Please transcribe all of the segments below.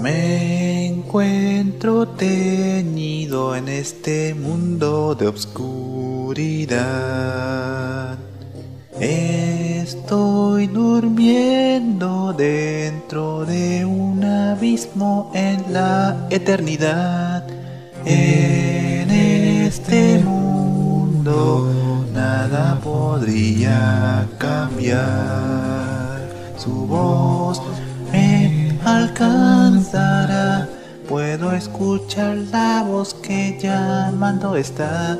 Me encuentro teñido en este mundo de obscuridad. Estoy durmiendo dentro de un abismo en la eternidad. En este mundo nada podría cambiar. Su voz me alcanzará. Puedo escuchar la voz que llamando está.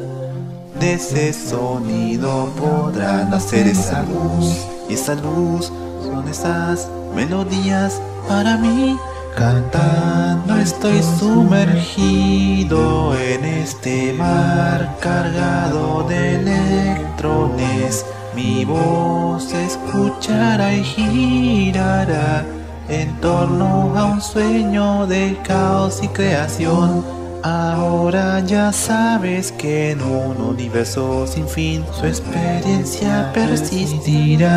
De ese sonido podrá nacer esa luz. Y esa luz son esas melodías para mí. Cantando estoy sumergido en este mar cargado de electrones. Mi voz escuchará y girará en torno a un sueño de caos y creación. Ahora ya sabes que en un universo sin fin su experiencia persistirá.